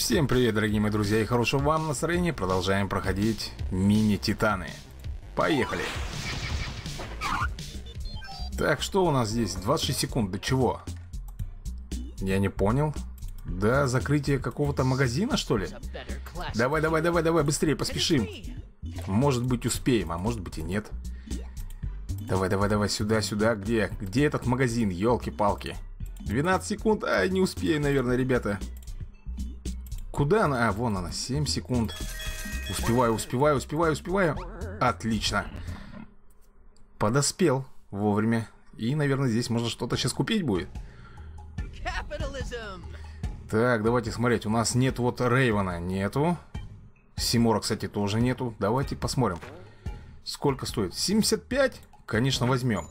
Всем привет, дорогие мои друзья, и хорошего вам настроения. Продолжаем проходить мини-титаны. Поехали. Так, что у нас здесь? 26 секунд. До чего? Я не понял. Да, закрытие какого-то магазина, что ли? Давай, давай, давай, давай, быстрее, поспешим. Может быть, успеем, а может быть и нет. Давай, давай, давай, сюда, сюда. Где? Где этот магазин? Елки-палки. 12 секунд. А, не успею, наверное, ребята. Куда она? А, вон она, 7 секунд. Успеваю, успеваю, успеваю, успеваю. Отлично. Подоспел вовремя. И, наверное, здесь можно что-то сейчас купить будет. Так, давайте смотреть. У нас нет вот Рейвана, нету. Симора, кстати, тоже нету. Давайте посмотрим. Сколько стоит? 75? Конечно, возьмем.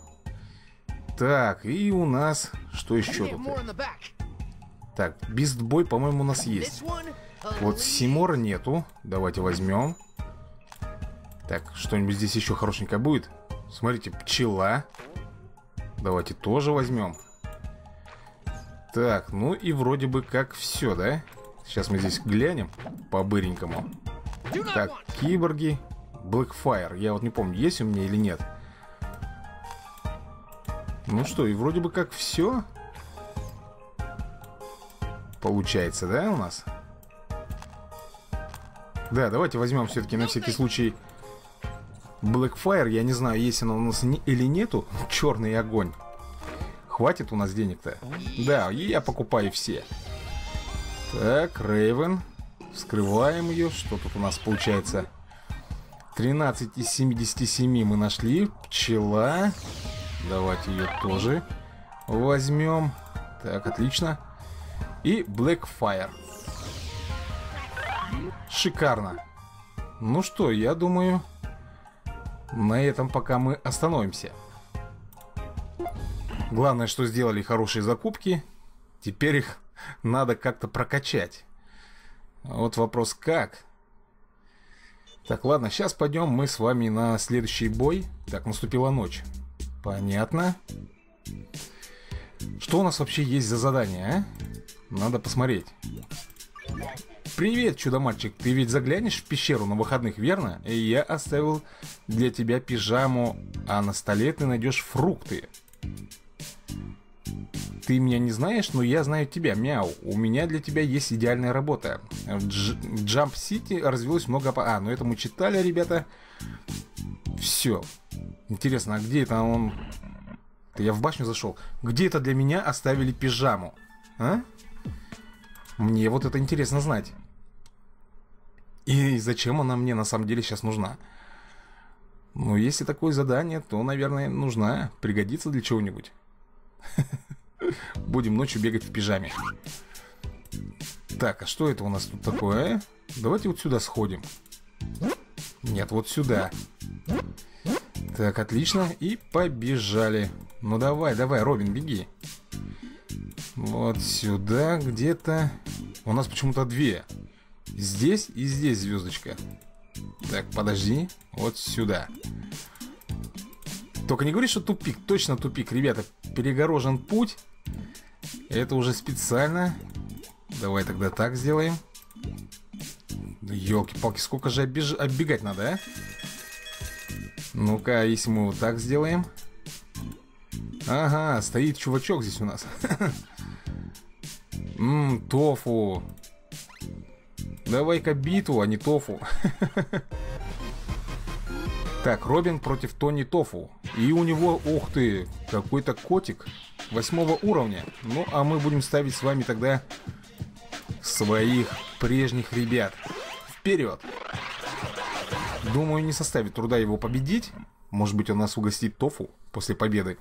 Так, и у нас... Что еще тут? Так, Бистбой, по-моему, у нас есть. Вот Симора нету. Давайте возьмем. Так, что-нибудь здесь еще хорошенькое будет? Смотрите, пчела. Давайте тоже возьмем. Так, ну и вроде бы как все, да? Сейчас мы здесь глянем по-быренькому. Так, киборги. Blackfire. Я вот не помню, есть у меня или нет. Ну что, и вроде бы как все. Получается, да, у нас? Да, давайте возьмем все-таки на всякий случай Blackfire. Я не знаю, есть она у нас не, или нету. Черный огонь. Хватит у нас денег-то? Да, и я покупаю все. Так, Рейвен. Вскрываем ее. Что тут у нас получается? 13 из 77 мы нашли. Пчела. Давайте ее тоже возьмем. Так, отлично. И Blackfire. Шикарно. Ну что, я думаю, на этом пока мы остановимся. Главное, что сделали хорошие закупки. Теперь их надо как-то прокачать. Вот вопрос как. Так, ладно, сейчас пойдем мы с вами на следующий бой. Так, наступила ночь. Понятно. Что у нас вообще есть за задание, а? Надо посмотреть. Привет, чудо-мальчик. Ты ведь заглянешь в пещеру на выходных, верно? И я оставил для тебя пижаму, а на столе ты найдешь фрукты. Ты меня не знаешь, но я знаю тебя, мяу. У меня для тебя есть идеальная работа. В Джамп Сити развелось много... А, ну это мы читали, ребята. Все. Интересно, а где это он... Я в башню зашел. Где это для меня оставили пижаму? А? Мне вот это интересно знать. И зачем она мне на самом деле сейчас нужна? Ну, если такое задание, то, наверное, нужна. Пригодится для чего-нибудь. Будем ночью бегать в пижаме. Так, а что это у нас тут такое? Давайте вот сюда сходим. Нет, вот сюда. Так, отлично. И побежали. Ну давай, давай, Робин, беги. Вот сюда где-то. У нас почему-то две. Здесь и здесь звездочка. Так, подожди. Вот сюда. Только не говори, что тупик. Точно тупик, ребята. Перегорожен путь. Это уже специально. Давай тогда так сделаем. Елки-палки, сколько же обеж... оббегать надо, а? Ну-ка, если мы вот так сделаем. Ага, стоит чувачок здесь у нас. Ммм, тофу. Давай-ка битву, а не тофу. Так, Робин против Тони Тофу. И у него, ух ты, какой-то котик восьмого уровня. Ну, а мы будем ставить с вами тогда своих прежних ребят. Вперед! Думаю, не составит труда его победить. Может быть, он нас угостит тофу после победы.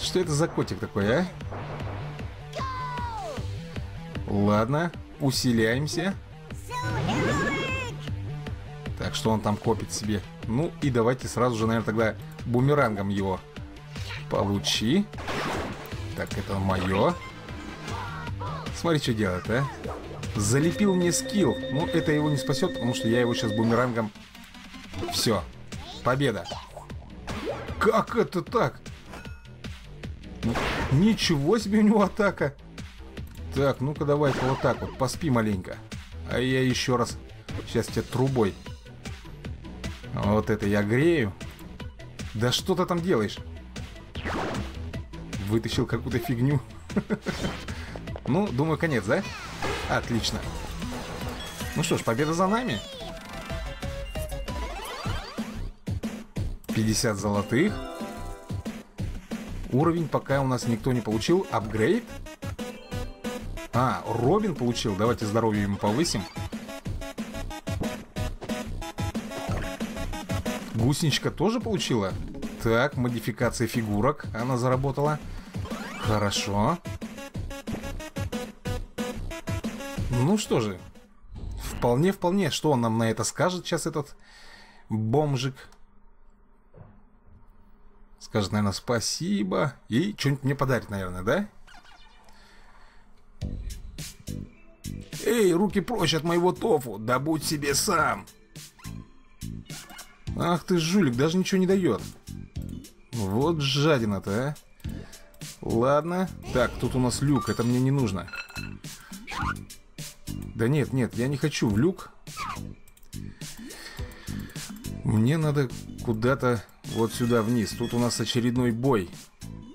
Что это за котик такой, а? Ладно, усиляемся. Так, что он там копит себе? Ну, и давайте сразу же, наверное, тогда бумерангом его. Получи. Так, это мое. Смотри, что делает, а? Залепил мне скилл. Ну, это его не спасет, потому что я его сейчас бумерангом... Все. Победа. Как это так? Ничего себе у него атака. Так, ну-ка давай-ка вот так вот, поспи маленько. А я еще раз сейчас тебе трубой. Вот это я грею. Да что ты там делаешь? Вытащил какую-то фигню. Ну, думаю, конец, да? Отлично. Ну что ж, победа за нами. 50 золотых. Уровень пока у нас никто не получил. Апгрейд. А, Робин получил. Давайте здоровье ему повысим. Гусеничка тоже получила. Так, модификация фигурок она заработала. Хорошо. Ну что же. Вполне-вполне. Что он нам на это скажет сейчас, этот бомжик? Скажет, наверное, спасибо. И что-нибудь мне подарит, наверное, да? Эй, руки прочь от моего тофу, да будь себе сам. Ах ты жулик, даже ничего не дает. Вот жадина-то, а. Ладно. Так, тут у нас люк, это мне не нужно. Да нет, нет, я не хочу в люк. Мне надо куда-то вот сюда вниз. Тут у нас очередной бой.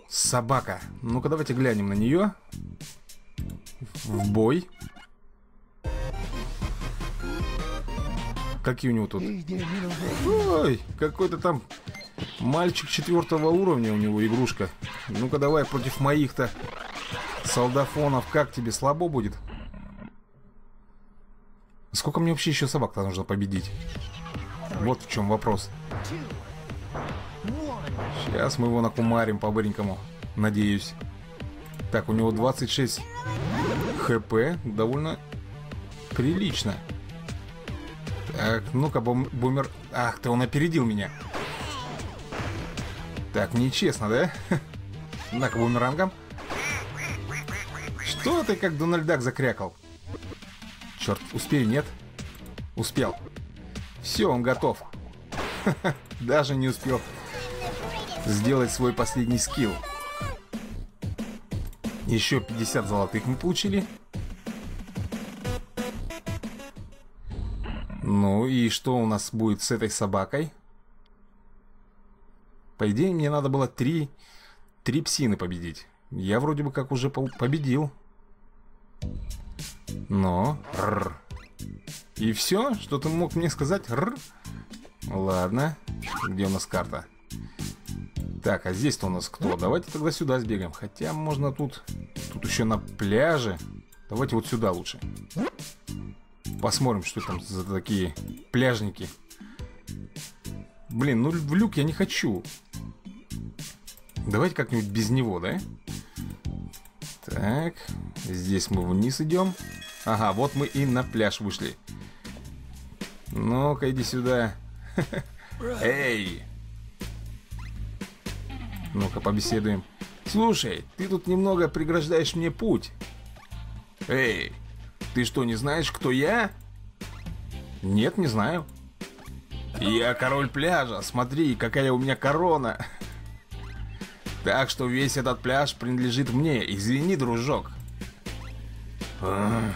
Собака. Ну-ка, давайте глянем на нее. В бой. Какие у него тут? Ой, какой-то там мальчик четвертого уровня у него игрушка. Ну-ка давай против моих-то солдафонов. Как тебе, слабо будет? Сколько мне вообще еще собак-то нужно победить? Вот в чем вопрос. Сейчас мы его накумарим по-быренькому. Надеюсь. Так, у него 26 хп. Довольно прилично. Так, ну-ка, бум бумер... Ах ты, он опередил меня. Так, нечестно, да? На-ка, бумерангом. Что ты как Дональд Дак закрякал? Черт, успею, нет? Успел. Все, он готов. Даже не успел сделать свой последний скилл. Еще 50 золотых мы получили. Ну и что у нас будет с этой собакой? По идее, мне надо было три, три псины победить. Я вроде бы как уже победил. Но... Рр. И все? Что ты мог мне сказать? Рр? Ладно. Где у нас карта? Так, а здесь-то у нас кто? Давайте тогда сюда сбегаем. Хотя можно тут... Тут еще на пляже. Давайте вот сюда лучше. Посмотрим, что там за такие пляжники. Блин, ну в люк я не хочу. Давайте как-нибудь без него, да? Так, здесь мы вниз идем. Ага, вот мы и на пляж вышли. Ну-ка, иди сюда. Эй! Ну-ка, побеседуем. Слушай, ты тут немного преграждаешь мне путь. Эй, ты что, не знаешь, кто я? Нет, не знаю. Я король пляжа, смотри, какая у меня корона. Так что весь этот пляж принадлежит мне, извини, дружок. А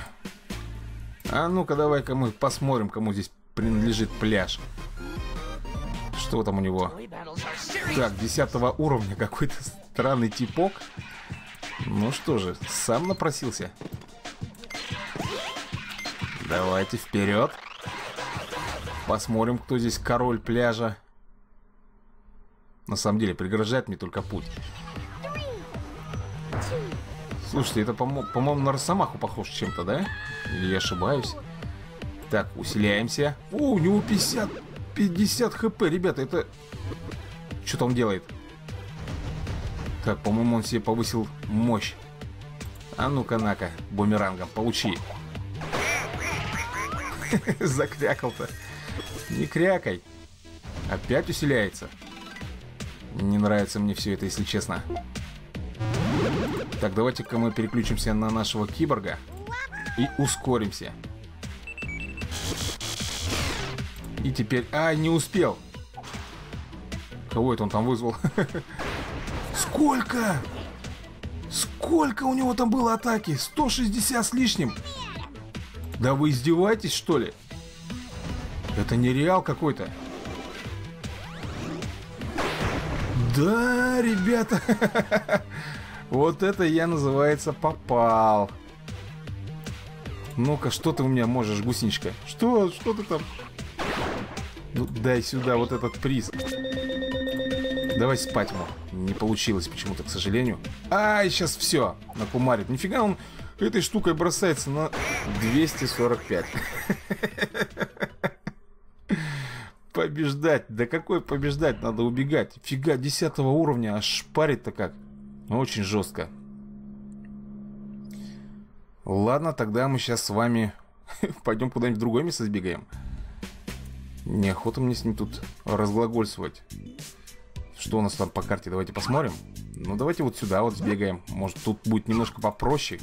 ну-ка давай-ка мы посмотрим, кому здесь принадлежит пляж. Что там у него? Так, 10 уровня какой-то странный типок. Ну что же, сам напросился. Давайте вперед. Посмотрим, кто здесь король пляжа. На самом деле, преграждает мне только путь. Слушайте, это, по-моему, по на Росомаху похож чем-то, да? Или я ошибаюсь? Так, усиляемся. О, у него 50 50 хп, ребята, это... Что-то он делает. Так, по-моему, он себе повысил мощь. А ну-ка, на-ка, бумерангом, получи. Закрякал-то. Не крякай. Опять усиляется. Не нравится мне все это, если честно. Так, давайте-ка мы переключимся на нашего киборга и ускоримся. И теперь... А, не успел. Кого это он там вызвал? Сколько? Сколько у него там было атаки? 160 с лишним. Да вы издеваетесь, что ли? Это нереал какой-то. Да, ребята. Вот это я, называется, попал. Ну-ка, что ты у меня можешь, гусеничка? Что? Что ты там? Ну, дай сюда вот этот приз. Давай спать, ему. Не получилось почему-то, к сожалению. Ай, сейчас все. Накумарит. Нифига он этой штукой бросается на 245. Побеждать. Да какой побеждать? Надо убегать. Фига, 10 уровня. Аж парит-то как. Очень жестко. Ладно, тогда мы сейчас с вами пойдем куда-нибудь в другое место сбегаем. Неохота мне с ним тут разглагольствовать. Что у нас там по карте? Давайте посмотрим. Ну, давайте вот сюда вот сбегаем. Может, тут будет немножко попроще.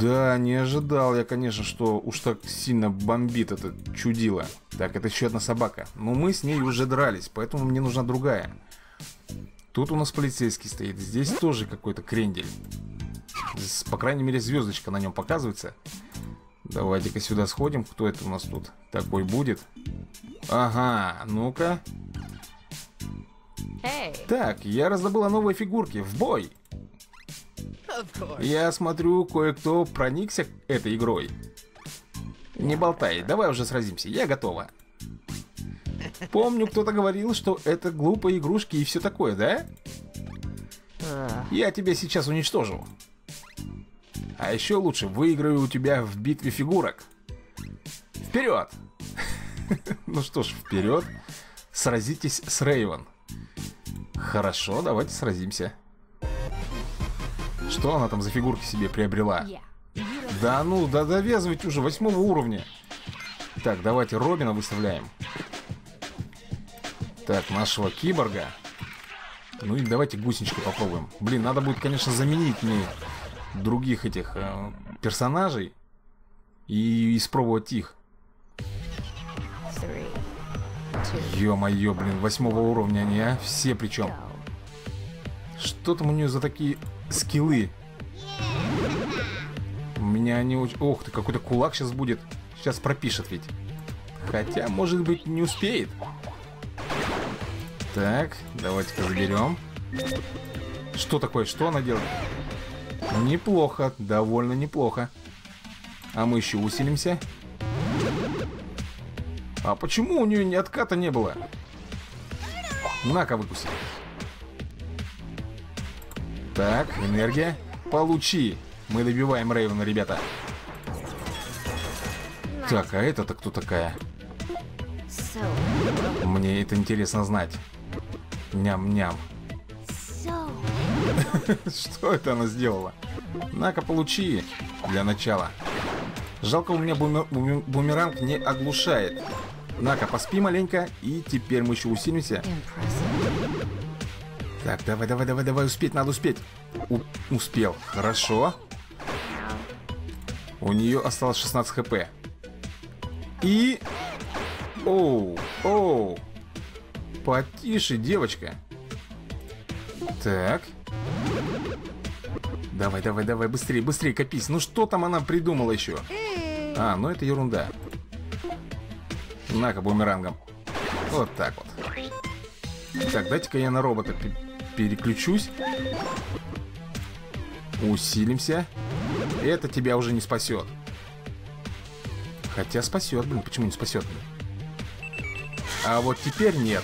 Да, не ожидал я, конечно, что уж так сильно бомбит это чудило. Так, это еще одна собака. Но мы с ней уже дрались, поэтому мне нужна другая. Тут у нас полицейский стоит. Здесь тоже какой-то крендель. По крайней мере, звездочка на нем показывается. Давайте-ка сюда сходим. Кто это у нас тут такой будет? Ага, ну-ка. Так, я раздобыла новые фигурки. В бой! Я смотрю, кое-кто проникся этой игрой. Не болтай, давай уже сразимся, я готова. Помню, кто-то говорил, что это глупые игрушки и все такое, да? Я тебя сейчас уничтожу. А еще лучше выиграю у тебя в битве фигурок. Вперед! Ну что ж, вперед. Сразитесь с Рейвен. Хорошо, давайте сразимся. Что она там за фигурки себе приобрела? Да ну, да довязывайте уже, восьмого уровня. Так, давайте Робина выставляем. Так, нашего киборга. Ну и давайте гусеничку попробуем. Блин, надо будет, конечно, заменить мне других этих э, персонажей и испробовать их. Ё-моё, блин, восьмого уровня они, а? Все причем. Что там у нее за такие скиллы? У меня они очень... Ох ты, какой-то кулак сейчас будет. Сейчас пропишет ведь. Хотя, может быть, не успеет. Так, давайте-ка заберем. Что такое? Что она делает? Неплохо, довольно неплохо. А мы еще усилимся. А почему у нее ни отката не было? На-ка, выкуси. Так, энергия. Получи. Мы добиваем Рейвена, ребята. Так, а это-то кто такая? Мне это интересно знать. Ням-ням. Что это она сделала? На-ка, получи. Для начала. Жалко, у меня бумеранг не оглушает. На-ка, поспи маленько, и теперь мы еще усилимся. Так, давай, давай, давай, давай, успеть, надо успеть. У успел, хорошо. У нее осталось 16 хп. И... Оу, оу. Потише, девочка. Так. Давай, давай, давай, быстрее, быстрее копись. Ну что там она придумала еще? А, ну это ерунда. На-ка, бумерангом. Вот так вот. Так, дайте-ка я на робота переключусь. Усилимся. Это тебя уже не спасет. Хотя спасет, блин, почему не спасет? А вот теперь нет.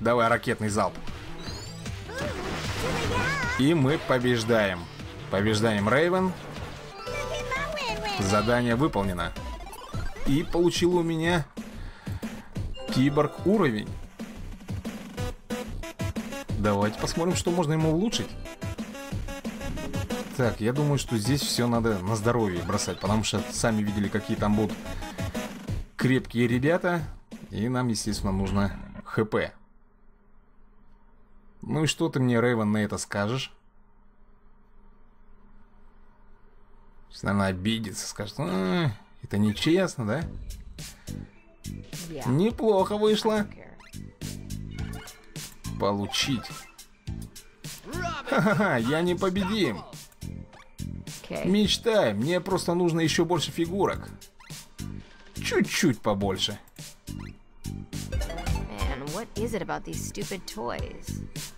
Давай ракетный залп. И мы побеждаем. Побеждаем Рейвен. Задание выполнено. И получил у меня Киборг уровень. Давайте посмотрим, что можно ему улучшить. Так, я думаю, что здесь все надо на здоровье бросать, потому что сами видели, какие там будут крепкие ребята. И нам, естественно, нужно ХП. Ну и что ты мне, Рейвен, на это скажешь? Наверное, обидится, скажет, а, это нечестно, да? Неплохо вышло. Получить. Ха-ха, я не победим. Okay. Мечтай, мне просто нужно еще больше фигурок. Чуть-чуть побольше. Man?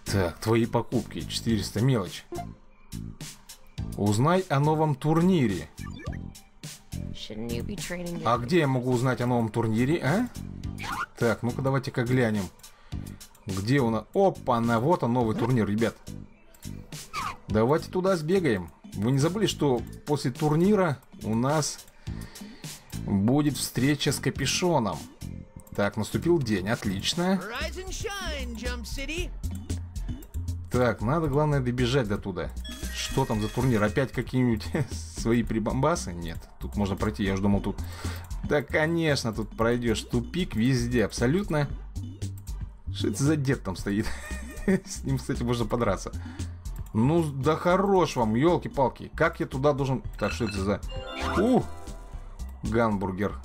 Так, твои покупки. 400 мелочь. Узнай о новом турнире. А где я могу узнать о новом турнире, а? Так, ну-ка давайте-ка глянем. Где у нас... Опа, на вот он новый турнир, ребят. Давайте туда сбегаем. Вы не забыли, что после турнира у нас будет встреча с капюшоном. Так, наступил день, отлично. Так, надо, главное, добежать до туда. Что там за турнир? Опять какие-нибудь свои прибамбасы? Нет, тут можно пройти, я же думал тут... Да, конечно, тут пройдешь. Тупик везде, абсолютно. Что это за дед там стоит? С ним, кстати, можно подраться. Ну, да хорош вам, елки-палки. Как я туда должен... Так, что это за... Ух! Гамбургер.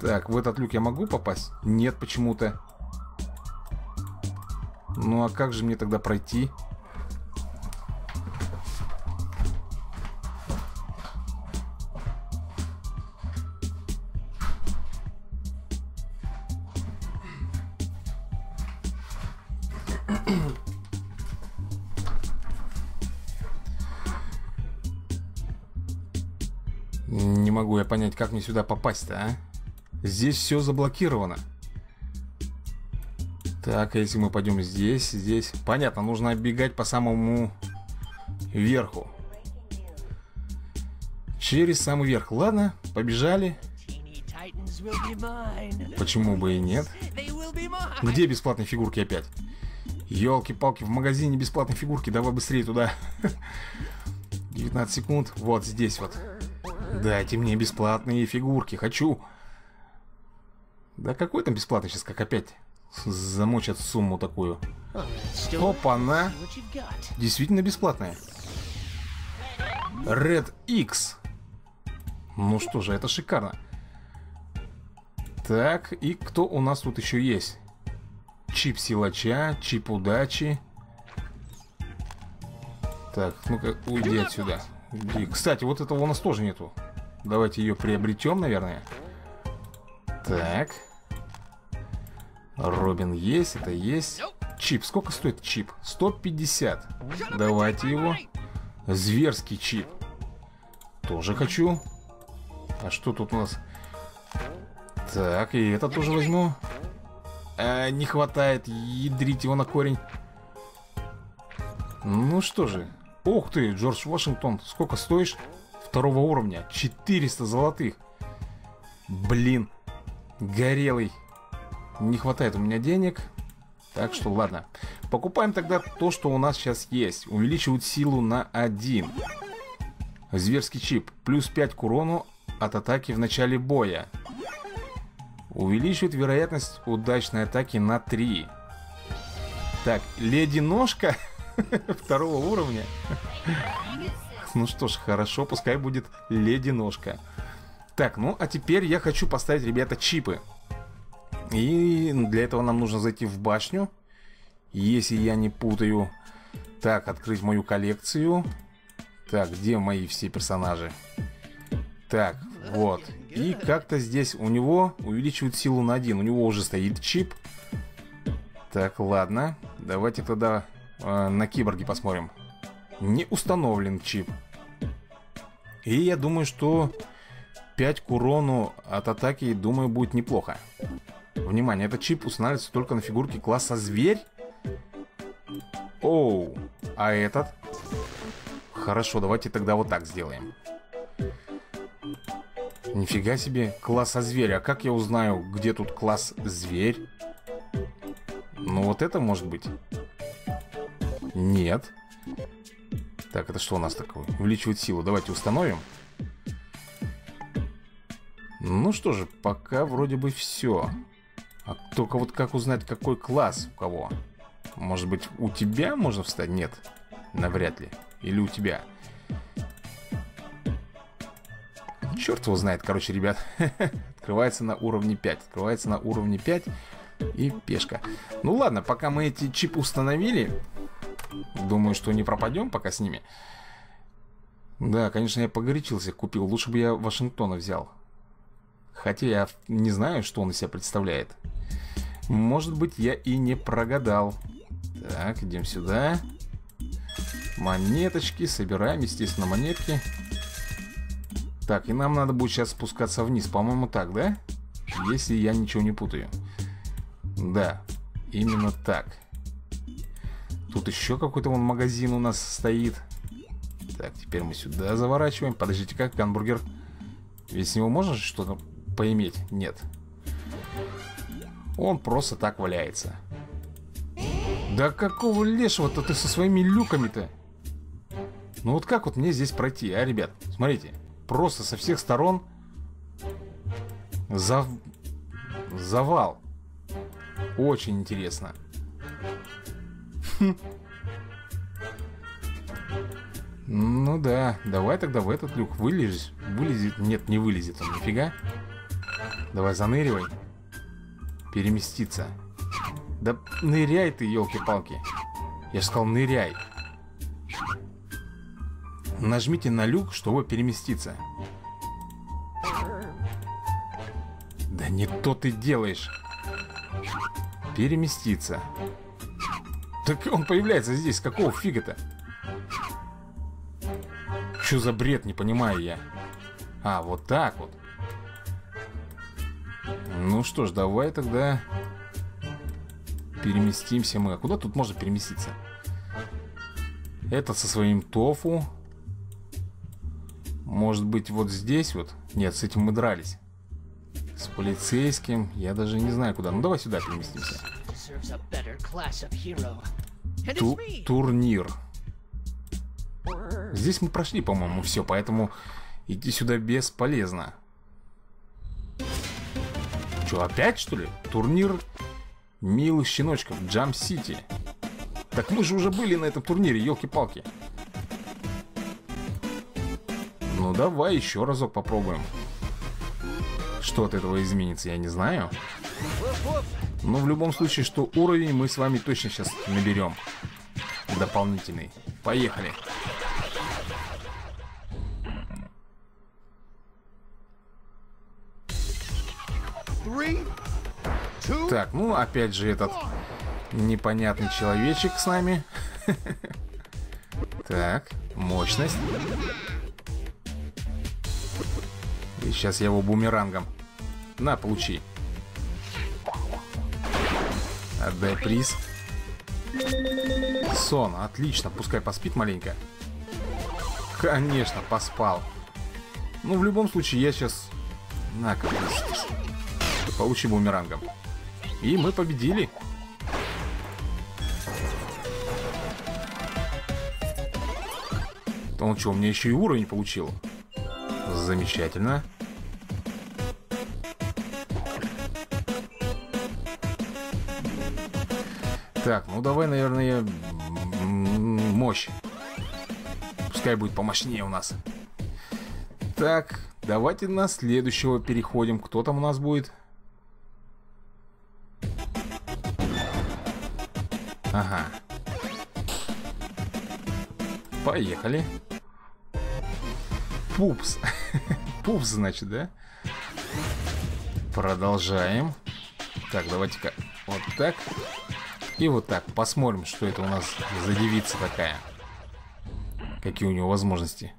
Так, в этот люк я могу попасть? Нет, почему-то. Ну, а как же мне тогда пройти? Не могу я понять, как мне сюда попасть-то, а? Здесь все заблокировано. Так, если мы пойдем здесь, здесь... Понятно, нужно оббегать по самому верху. Через самый верх. Ладно, побежали. Почему бы и нет? Где бесплатные фигурки опять? Елки-палки, в магазине бесплатные фигурки. Давай быстрее туда. 19 секунд. Вот здесь вот. Дайте мне бесплатные фигурки. Хочу. Да какой там бесплатный сейчас, как опять замочат сумму такую. Опа-на. Действительно бесплатная. Red X. Ну что же, это шикарно. Так, и кто у нас тут еще есть? Чип силача, чип удачи. Так, ну-ка, уйди отсюда. Уйди. Кстати, вот этого у нас тоже нету. Давайте ее приобретем, наверное. Так. Робин есть, это есть. Чип, сколько стоит чип? 150. Давайте его. Зверский чип. Тоже хочу. А что тут у нас? Так, и это тоже возьму. А, не хватает, ядрить его на корень. Ну что же. Ух ты, Джордж Вашингтон, сколько стоишь? Второго уровня, 400 золотых. Блин, горелый. Не хватает у меня денег. Так что ладно. Покупаем тогда то, что у нас сейчас есть. Увеличивают силу на 1. Зверский чип. Плюс 5 к урону от атаки в начале боя. Увеличивает вероятность удачной атаки на 3. Так, леди ножка второго уровня. Ну что ж, хорошо, пускай будет леди ножка. Так, ну а теперь я хочу поставить, ребята, чипы. И для этого нам нужно зайти в башню. Если я не путаю. Так, открыть мою коллекцию. Так, где мои все персонажи? Так, вот. И как-то здесь у него увеличивают силу на один. У него уже стоит чип. Так, ладно. Давайте тогда э, на киборге посмотрим. Не установлен чип. И я думаю, что 5 к урону от атаки, думаю, будет неплохо. Внимание, этот чип устанавливается только на фигурке класса зверь. Оу, а этот? Хорошо, давайте тогда вот так сделаем. Нифига себе, класса зверь. А как я узнаю, где тут класс зверь? Ну вот это может быть. Нет. Так, это что у нас такое? Увеличивает силу. Давайте установим. Ну что же, пока вроде бы все. А только вот как узнать, какой класс у кого? Может быть, у тебя можно встать? Нет, навряд ли. Или у тебя? Черт его знает, короче, ребят. Открывается на уровне 5. Открывается на уровне 5 и пешка. Ну ладно, пока мы эти чипы установили, Думаю, что не пропадем пока с ними. Да, конечно, я погорячился, купил. Лучше бы я Вашингтона взял. Хотя я не знаю, что он из себя представляет. Может быть, я и не прогадал. Так, идем сюда. Монеточки, собираем, естественно, монетки. Так, и нам надо будет сейчас спускаться вниз. По-моему, так, да? Если я ничего не путаю. Да, именно так. Тут еще какой-то вон магазин у нас стоит. Так, теперь мы сюда заворачиваем. Подождите, как гамбургер? Ведь с него можно что-то поиметь? Нет. Он просто так валяется. Да какого лешего-то ты со своими люками-то? Ну вот как вот мне здесь пройти, а, ребят? Смотрите. Просто со всех сторон зав... завал. Очень интересно. Хм. Ну да, давай тогда в этот люк вылезешь. Вылезет. Нет, не вылезет он, нифига. Давай заныривай. Переместиться. Да ныряй ты, елки-палки. Я же сказал, ныряй. Нажмите на люк, чтобы переместиться. Да не то ты делаешь. Переместиться. Так он появляется здесь. Какого фига-то? Что за бред, не понимаю я. А, вот так вот. Ну что ж, давай тогда переместимся мы. А куда тут можно переместиться? Это со своим тофу. Может быть, вот здесь вот? Нет, с этим мы дрались. С полицейским. Я даже не знаю куда. Ну, давай сюда переместимся. Ту- турнир. Здесь мы прошли, по-моему, все, поэтому идти сюда бесполезно. Че, опять, что ли? Турнир милых щеночков, Джамп Сити. Так мы же уже были на этом турнире, елки-палки. Ну давай еще разок попробуем. Что от этого изменится, я не знаю. Но в любом случае, что уровень мы с вами точно сейчас наберем. Дополнительный. Поехали. Three, Так, ну опять же этот непонятный человечек с нами. Так, мощность. И сейчас я его бумерангом. На, получи. Отдай приз. Сон, отлично, пускай поспит маленько. Конечно, поспал. Ну, в любом случае, я сейчас... На-ка, высадись. Получи бумерангом. И мы победили. Он что, меня еще и уровень получил? Замечательно. Так, ну давай, наверное, мощь. Пускай будет помощнее у нас. Так, давайте на следующего переходим. Кто там у нас будет? Ага. Поехали. Пупс. Пупс, значит, да? Продолжаем. Так, давайте-ка вот так. И вот так. Посмотрим, что это у нас за девица такая. Какие у него возможности.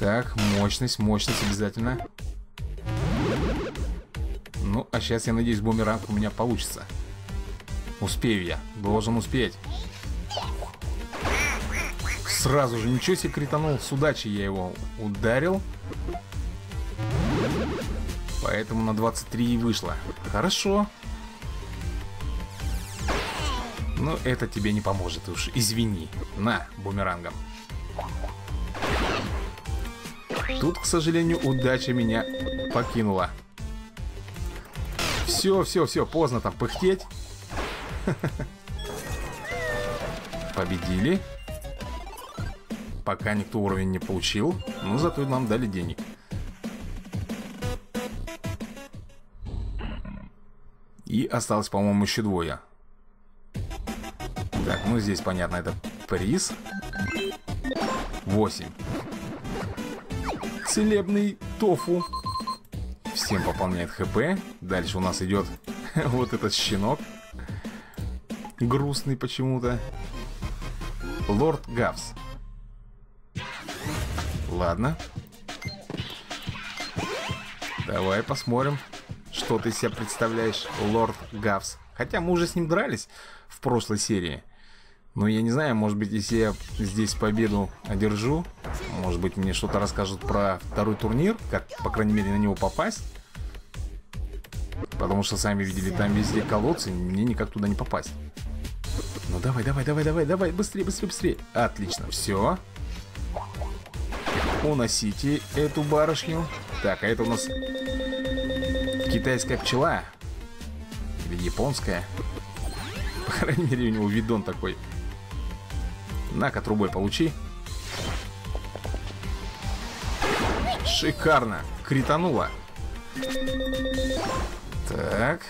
Так, мощность, мощность обязательно. Ну, а сейчас, я надеюсь, бумеранг у меня получится. Успею я. Должен успеть. Сразу же, ничего себе кританул. С удачи я его ударил. Поэтому на 23 и вышло. Хорошо. Но это тебе не поможет уж. Извини. На, бумерангом. Тут, к сожалению, удача меня покинула. Все, все, все, поздно там пыхтеть. Победили. Пока никто уровень не получил, но зато нам дали денег. И осталось, по-моему, еще двое. Так, ну здесь, понятно, это приз. 8. Целебный тофу. Всем пополняет хп. Дальше у нас идет вот этот щенок. Грустный почему-то. Лорд Гавс. Ладно. Давай посмотрим, что ты себя представляешь, Лорд Гавс. Хотя мы уже с ним дрались в прошлой серии. Но я не знаю, может быть, если я здесь победу одержу, может быть, мне что-то расскажут про второй турнир, как, по крайней мере, на него попасть. Потому что, сами видели, там везде колодцы, мне никак туда не попасть. Ну давай, давай, давай, давай, давай, быстрее, быстрее, быстрее. Отлично, все. Уносите эту барышню. Так, а это у нас китайская пчела. Или японская. По крайней мере, у него видон такой. На-ка, трубой получи. Шикарно. Критануло. Так.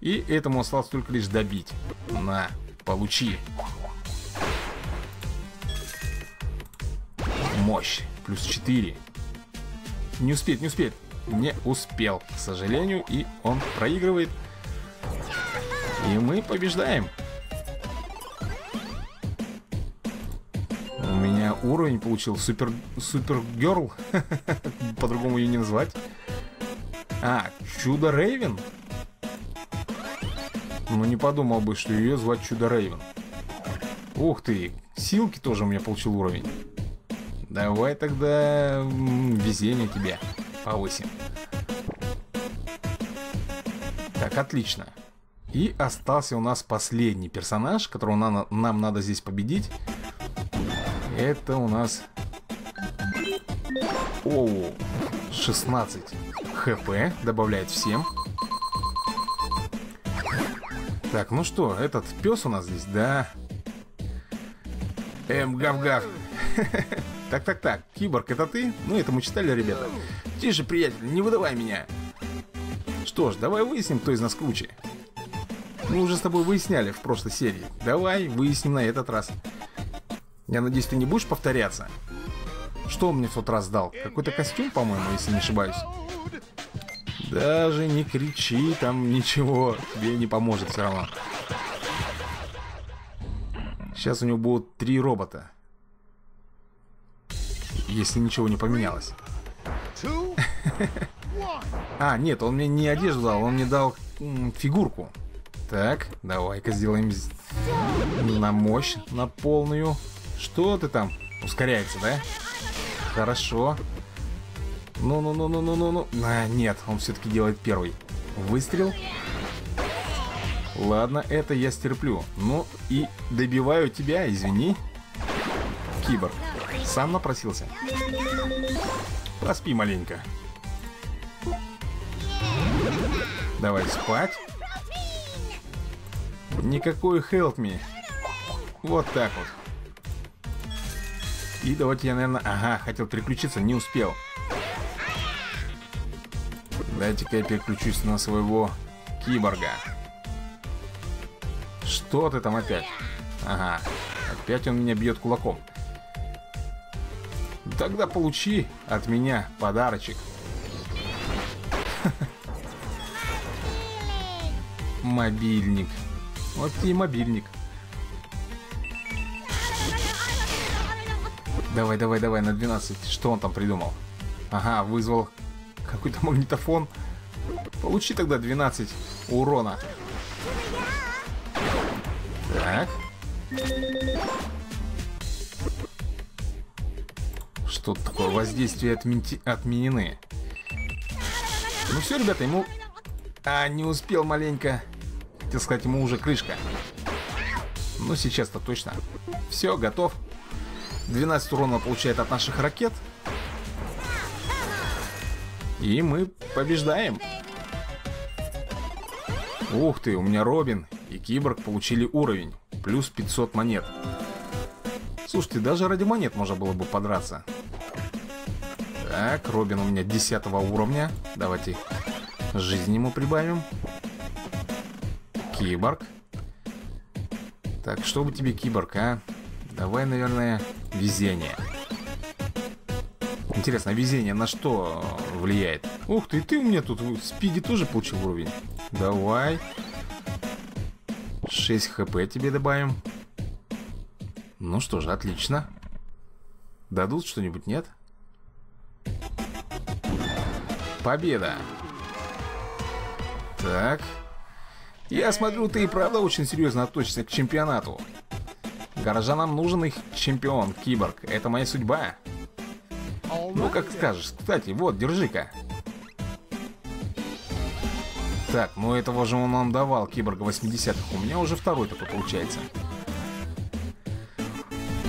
И этому осталось только лишь добить. На, получи. Мощь. Плюс 4. Не успеет, не успеет. Не успел, к сожалению. И он проигрывает. И мы побеждаем. Уровень получил супер супер герл. По-другому ее не назвать. А, Чудо Рейвен? Ну не подумал бы, что ее звать Чудо Рейвен. Ух ты, Силки тоже у меня получил уровень. Давай тогда везение тебе повысим. Так, отлично. И остался у нас последний персонаж, которого нам, нам надо здесь победить. Это у нас... О, 16 хп добавляет всем. Так, ну что, этот пес у нас здесь, да? Эм, гав-гав. Так-так-так, киборг, это ты? Ну, это мы читали, ребята. Тише, приятель, не выдавай меня. Что ж, давай выясним, кто из нас круче. Мы уже с тобой выясняли в прошлой серии. Давай выясним на этот раз. Я надеюсь, ты не будешь повторяться? Что он мне в тот раз дал? Какой-то костюм, по-моему, если не ошибаюсь. Даже не кричи, там ничего тебе не поможет все равно. Сейчас у него будут три робота. Если ничего не поменялось. А, нет, он мне не одежду дал, он мне дал фигурку. Так, давай-ка сделаем на мощь, на полную. Что ты там? Ускоряется, да? Хорошо. Ну-ну-ну-ну-ну-ну-ну. А, нет, он все-таки делает первый. Выстрел. Ладно, это я стерплю. Ну и добиваю тебя, извини. Киборг. Сам напросился. Поспи маленько. Давай спать. Никакой help me. Вот так вот. И давайте я, наверное... Ага, хотел переключиться, не успел. Дайте-ка я переключусь на своего киборга. Что ты там опять? Ага, опять он меня бьет кулаком. Тогда получи от меня подарочек. Мобильник. Вот и мобильник. Давай, давай, давай, на 12. Что он там придумал? Ага, вызвал какой-то магнитофон. Получи тогда 12 урона. Так. Что такое? Воздействие отменти... отменены. Ну все, ребята, ему... А, не успел маленько. Хотел сказать, ему уже крышка. Ну, сейчас-то точно. Все, готов. 12 урона получает от наших ракет. И мы побеждаем. Ух ты, у меня Робин и Киборг получили уровень. Плюс 500 монет. Слушайте, даже ради монет можно было бы подраться. Так, Робин у меня 10 уровня. Давайте жизнь ему прибавим. Киборг. Так, что бы тебе киборг, а? Давай, наверное, везение. Интересно, а везение на что влияет? Ух ты, ты у меня тут в спиде тоже получил уровень. Давай. 6 хп тебе добавим. Ну что же, отлично. Дадут что-нибудь, нет? Победа. Так. Я смотрю, ты и правда очень серьезно относишься к чемпионату. Горожанам нужен их чемпион, киборг. Это моя судьба. Ну, как скажешь. Кстати, вот, держи-ка. Так, ну этого же он нам давал, киборга 80-х. У меня уже второй такой получается.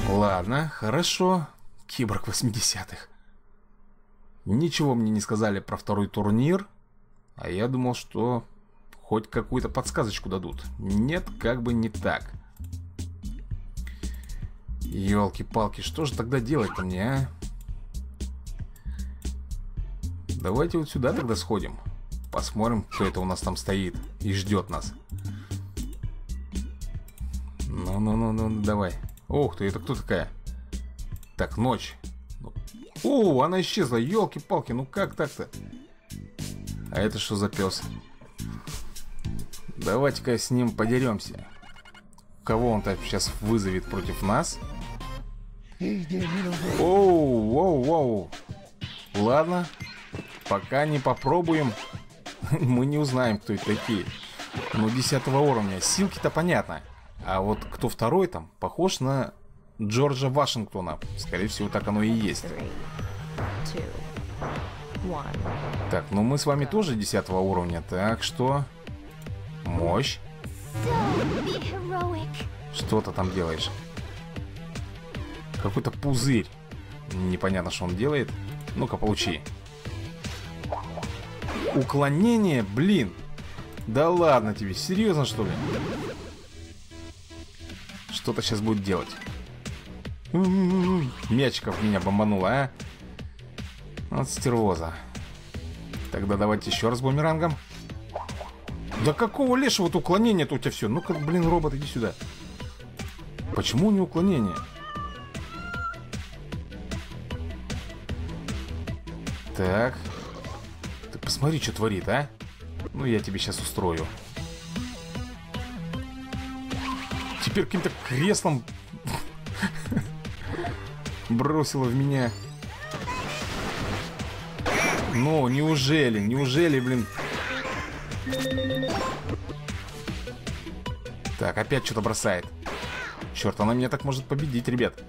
Ладно, хорошо. Киборг 80-х. Ничего мне не сказали про второй турнир. А я думал, что хоть какую-то подсказочку дадут. Нет, как бы не так. Елки-палки, что же тогда делать-то мне, а? Давайте вот сюда тогда сходим. Посмотрим, кто это у нас там стоит и ждет нас. Ну-ну-ну-ну, давай. Ух ты, это кто такая? Так, ночь. Ну, О, она исчезла, елки-палки, ну как так-то? А это что за пес? Давайте-ка с ним подеремся. Кого он так сейчас вызовет против нас? Оу, воу, воу. Ладно, пока не попробуем, мы не узнаем, кто это такие. Ну, 10 уровня. Силки-то понятно. А вот кто второй там, похож на Джорджа Вашингтона. Скорее всего, так оно и есть. Так, ну мы с вами тоже 10 уровня, так что... Мощь. Что ты там делаешь? Какой-то пузырь. Непонятно, что он делает. Ну-ка, получи. Уклонение, блин. Да ладно тебе, серьезно что ли? Что-то сейчас будет делать. Мячиков меня бомбануло, а? Вот стервоза. Тогда давайте еще раз бумерангом. Да какого лешего вот уклонения-то у тебя все? Ну-ка, блин, робот, иди сюда. Почему не уклонение? Так. Ты посмотри, что творит, а? Ну, я тебе сейчас устрою. Теперь каким-то креслом бросила в меня. Ну, неужели, неужели, блин? Так, опять что-то бросает. Черт, она меня так может победить, ребят.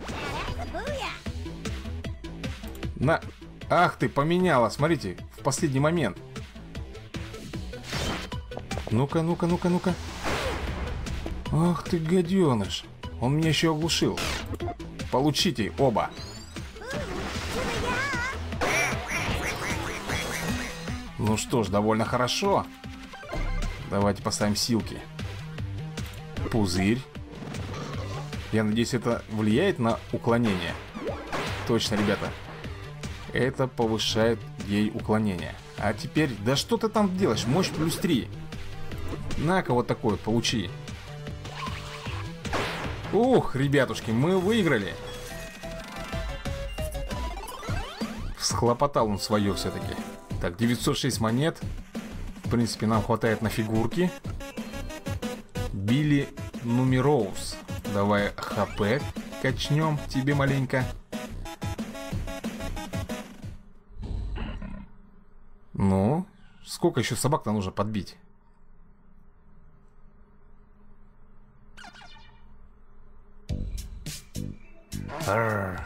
На. Ах ты, поменяла, смотрите, в последний момент. Ну-ка, ну-ка, ну-ка, ну-ка. Ах ты, гаденыш. Он меня еще оглушил. Получите оба. Ну что ж, довольно хорошо. Давайте поставим силки. Пузырь. Я надеюсь, это влияет на уклонение. Точно, ребята. Это повышает ей уклонение. А теперь, да что ты там делаешь? Мощь плюс 3. На-ка вот такой получи. Ух, ребятушки, мы выиграли. Схлопотал он свое все-таки. Так, 906 монет. В принципе, нам хватает на фигурки. Билли Нумероуз. Давай хп качнем тебе маленько. Сколько еще собак-то нужно подбить? Арр,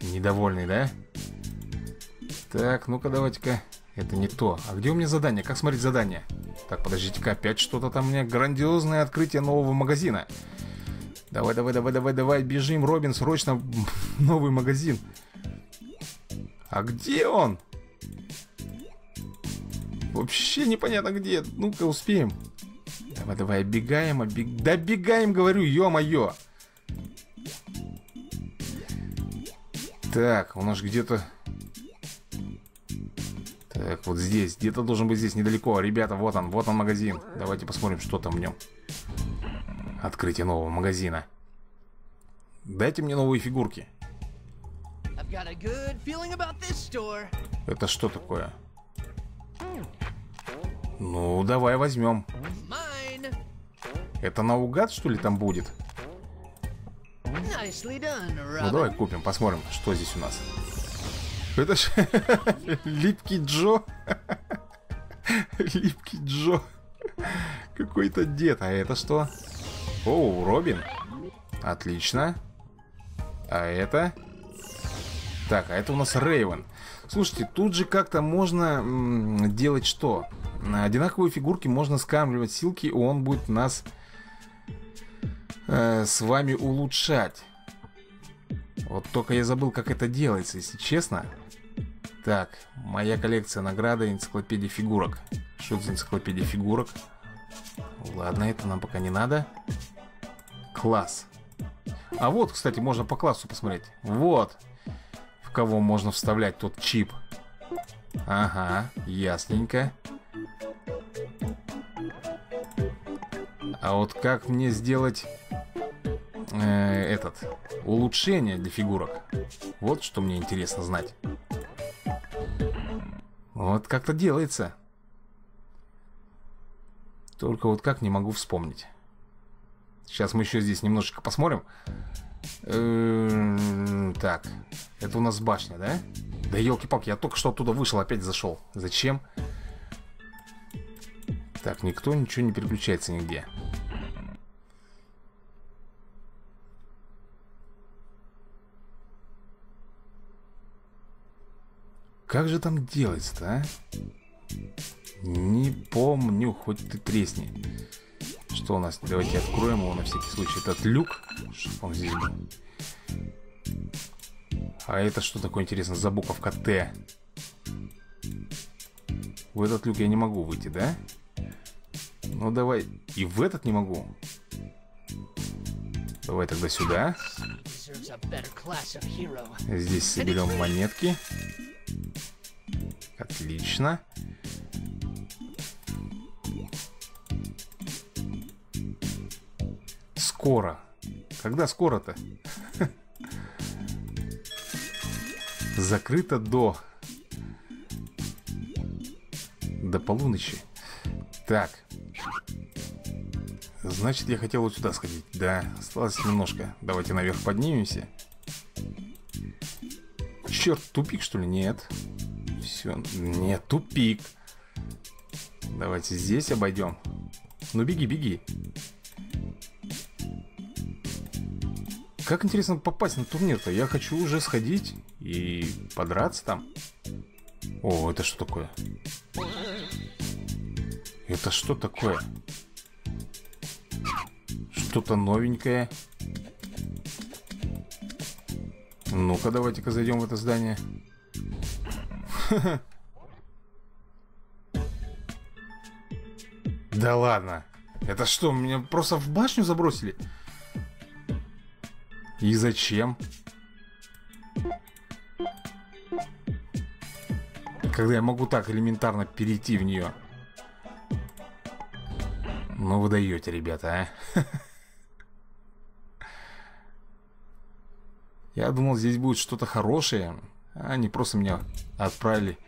недовольный, да? Так, ну-ка давайте-ка. Это не то. А где у меня задание? Как смотреть задание? Так, подождите-ка, опять что-то там мне. Грандиозное открытие нового магазина. Давай, давай, давай, давай, давай, бежим, Робин, срочно новый магазин. А где он? Вообще непонятно где. Ну-ка, успеем. Давай, давай, оббегаем, оббег... Добегаем, говорю, ё-моё. Так, у нас где-то... Так, вот здесь. Где-то должен быть здесь недалеко. Ребята, вот он, вот он магазин. Давайте посмотрим, что там в нем. Открытие нового магазина. Дайте мне новые фигурки. Это что такое? Ну, давай возьмем. Это наугад, что ли, там будет? Ну, давай купим, посмотрим, что здесь у нас. Это ж Липкий Джо. Липкий Джо. Какой-то дед. А это что? О, Робин. Отлично. А это? Так, а это у нас Рейвен. Слушайте, тут же как-то можно делать что? На одинаковые фигурки можно скармливать силки, и он будет нас э, с вами улучшать. Вот только я забыл, как это делается, если честно. Так, моя коллекция награды энциклопедия фигурок. Что это за энциклопедия фигурок? Ладно, это нам пока не надо. Класс. А вот, кстати, можно по классу посмотреть. Вот. В кого можно вставлять тот чип. Ага, ясненько. А вот как мне сделать э, этот улучшение для фигурок? Вот что мне интересно знать. Вот как-то делается. Только вот как не могу вспомнить. Сейчас мы еще здесь немножечко посмотрим. Эм, Так, это у нас башня, да? Да елки-палки, я только что оттуда вышел, опять зашел. Зачем? Так, никто ничего не переключается нигде. Как же там делается-то, а? Не помню, хоть ты тресни. Что у нас? Давайте откроем его на всякий случай. Этот люк, он здесь был. А это что такое интересно за буковка Т? В этот люк я не могу выйти, да? Ну давай. И в этот не могу. Давай тогда сюда. Здесь соберем монетки. Отлично. Скоро. Когда скоро-то? Закрыто до... До полуночи. Так. Значит, я хотел вот сюда сходить. Да, осталось немножко. Давайте наверх поднимемся. Черт, тупик что ли? Нет. Все, нет, тупик. Давайте здесь обойдем. Ну беги, беги. Как интересно попасть на турнир-то? Я хочу уже сходить и подраться там. О, это что такое? Это что такое? Что-то новенькое. Ну-ка, давайте-ка зайдем в это здание. Да ладно. Это что, меня просто в башню забросили? И зачем? Когда я могу так элементарно перейти в нее. Ну вы даете, ребята, а? Я думал, здесь будет что-то хорошее, а они просто меня отправили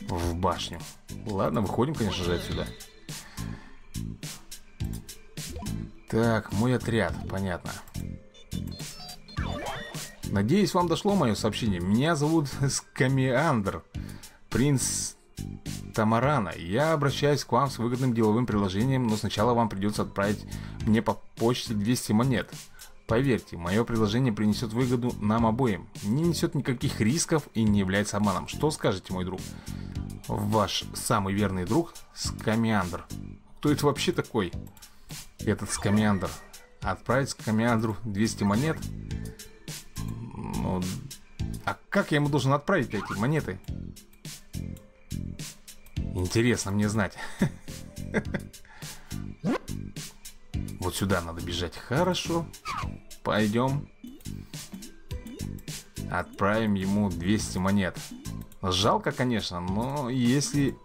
в башню. Ладно, выходим, конечно же, отсюда. Так, мой отряд, понятно. Надеюсь, вам дошло мое сообщение. Меня зовут Скамиандр, принц Тамарана. Я обращаюсь к вам с выгодным деловым предложением, но сначала вам придется отправить мне по почте 200 монет. Поверьте, мое предложение принесет выгоду нам обоим. Не несет никаких рисков и не является обманом. Что скажете, мой друг? Ваш самый верный друг Скамиандр. Кто это вообще такой? Этот Скамиандр. Отправить Скамиандру 200 монет? Ну, а как я ему должен отправить эти монеты? Интересно мне знать. Вот сюда надо бежать. Хорошо. Пойдем. Отправим ему 200 монет. Жалко, конечно, но если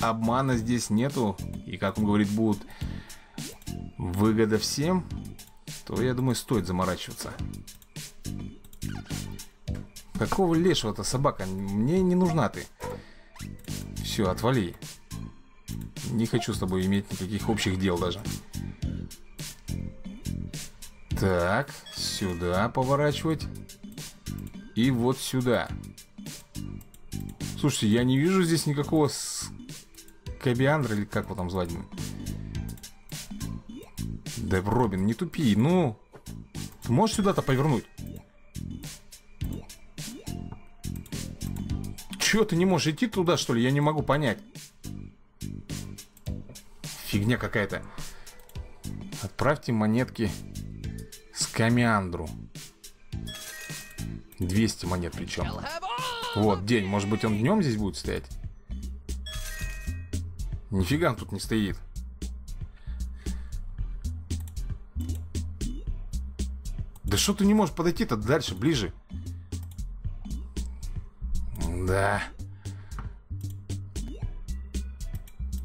обмана здесь нету, и, как он говорит, будут выгода всем, то, я думаю, стоит заморачиваться. Какого лешего эта собака? Мне не нужна ты. Все, отвали. Не хочу с тобой иметь никаких общих дел даже. Так, сюда поворачивать. И вот сюда. Слушайте, я не вижу здесь никакого с... Кабиандра, или как его там звать? Да, Робин, не тупи, ну. Ты можешь сюда-то повернуть? Чё ты не можешь идти туда, что ли? Я не могу понять. Фигня какая-то. Отправьте монетки с Камиандру. 200 монет причем. Вот, день. Может быть, он днем здесь будет стоять? Нифига он тут не стоит. Да что ты не можешь подойти-то дальше, ближе? Да.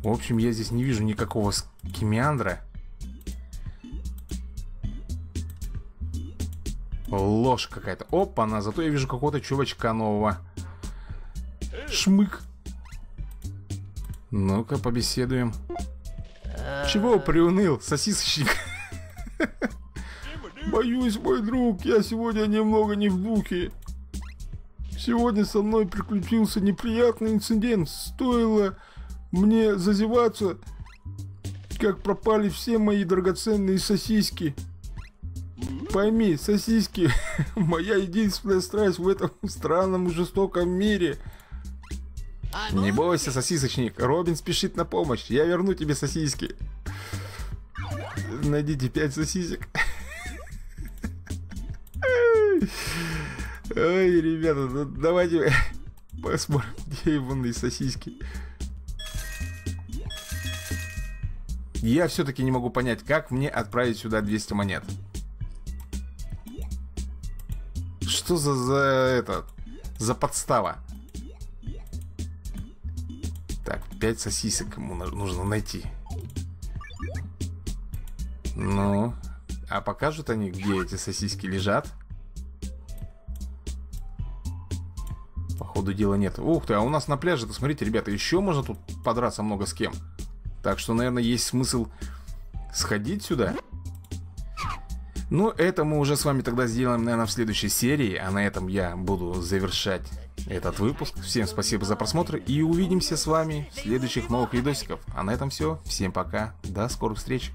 В общем, я здесь не вижу никакого скимиандра. Ложь какая-то. Опа-на, зато я вижу какого-то чувачка нового. Шмык. Ну-ка, побеседуем. Чего приуныл, сосисочник? Боюсь, мой друг, я сегодня немного не в духе. Сегодня со мной приключился неприятный инцидент. Стоило мне зазеваться, как пропали все мои драгоценные сосиски. Пойми, сосиски – моя единственная страсть в этом странном и жестоком мире. Не бойся, сосисочник. Робин спешит на помощь. Я верну тебе сосиски. Найдите пять сосисек. Ой, ребята, ну давайте посмотрим, где ебаные сосиски. Я все-таки не могу понять, как мне отправить сюда 200 монет. Что за, за это, за подстава? Так, 5 сосисек ему нужно найти. Ну, а покажут они, где эти сосиски лежат? Походу дела нет. Ух ты, а у нас на пляже-то, смотрите, ребята, еще можно тут подраться много с кем. Так что, наверное, есть смысл сходить сюда. Ну, это мы уже с вами тогда сделаем, наверное, в следующей серии. А на этом я буду завершать этот выпуск. Всем спасибо за просмотр и увидимся с вами в следующих новых видосиков. А на этом все. Всем пока. До скорых встреч.